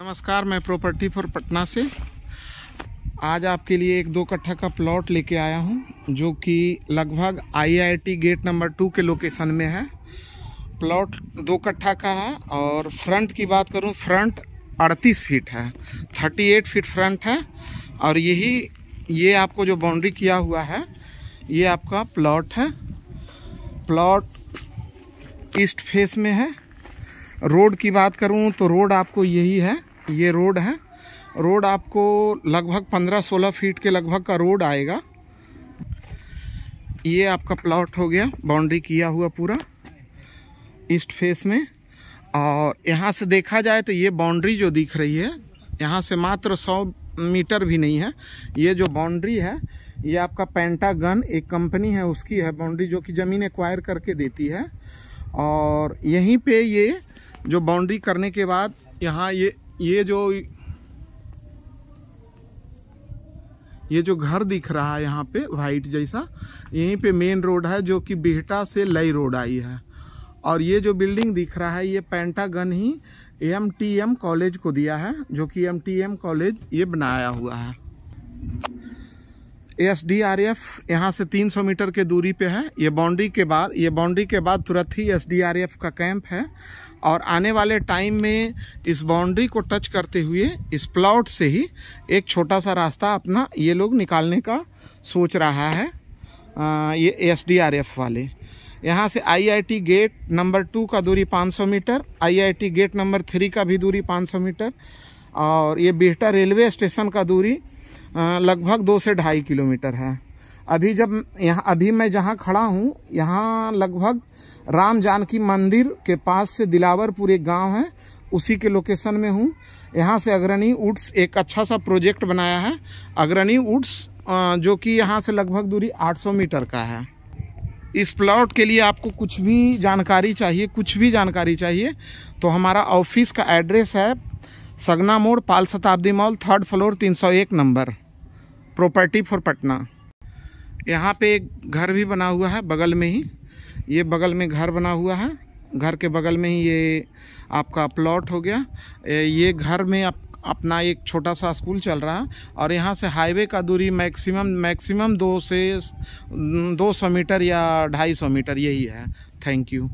नमस्कार, मैं property for Patna से। आज आपके लिए एक दो कट्ठा का प्लॉट लेके आया हूँ, जो कि लगभग आईआईटी गेट नंबर टू के लोकेशन में है। प्लॉट दो कट्ठा का है, और फ्रंट की बात करूँ फ्रंट 38 फीट है 38 फीट फ्रंट है, और यही, ये आपको जो बाउंड्री किया हुआ है, ये आपका प्लॉट है। प्लॉट ईस्ट फेस में है। रोड की बात करूँ तो रोड आपको यही है। ये रोड है। रोड आपको लगभग 15-16 फीट के लगभग का रोड आएगा। ये आपका प्लॉट हो गया, बाउंड्री किया हुआ पूरा, ईस्ट फेस में। और यहाँ से देखा जाए तो ये बाउंड्री जो दिख रही है, यहाँ से मात्र 100 मीटर भी नहीं है। ये जो बाउंड्री है, ये आपका पेंटागन, एक कंपनी है उसकी है बाउंड्री जो कि ज़मीन एक्वायर करके देती है। और यहीं पे ये जो बाउंड्री करने के बाद यहाँ ये ये जो ये जो घर दिख रहा है यहाँ पे वाइट जैसा, यहीं पे मेन रोड है जो कि बिहटा से लई रोड आई है। और ये जो बिल्डिंग दिख रहा है, ये पेंटागन ही एम टी एम कॉलेज को दिया है, जो कि एम टी एम कॉलेज ये बनाया हुआ है। एस डी आर एफ़ यहाँ से 300 मीटर के दूरी पे है। ये बाउंड्री के बाद ये बाउंड्री के बाद तुरंत ही एस डी आर एफ़ का कैंप है। और आने वाले टाइम में इस बाउंड्री को टच करते हुए इस प्लॉट से ही एक छोटा सा रास्ता अपना ये लोग निकालने का सोच रहा है आ, ये एस डी आर एफ़ वाले। यहाँ से आईआईटी गेट नंबर टू का दूरी 500 metre IIT gate number three का भी दूरी 500 मीटर और ये बिहटा रेलवे स्टेशन का दूरी लगभग दो से ढाई किलोमीटर है। अभी जब यहाँ, अभी मैं जहाँ खड़ा हूँ, यहाँ लगभग राम जानकी मंदिर के पास से दिलावरपुर एक गाँव है, उसी के लोकेशन में हूँ। यहाँ से अग्रणी वुड्स एक अच्छा सा प्रोजेक्ट बनाया है। अग्रणी वुड्स जो कि यहाँ से लगभग दूरी 800 मीटर का है। इस प्लॉट के लिए आपको कुछ भी जानकारी चाहिए, कुछ भी जानकारी चाहिए तो हमारा ऑफ़िस का एड्रेस है सगना मोड़, Pal Shatabdi mall, third floor 301 नंबर। प्रॉपर्टी फॉर पटना यहाँ पे एक घर भी बना हुआ है, बगल में ही। ये बगल में घर बना हुआ है। घर के बगल में ही ये आपका प्लॉट हो गया। ये घर में आप अपना एक छोटा सा स्कूल चल रहा है और यहाँ से हाईवे का दूरी मैक्सिमम मैक्सिमम दो से, दो सौ मीटर या ढाई सौ मीटर, यही है। Thank you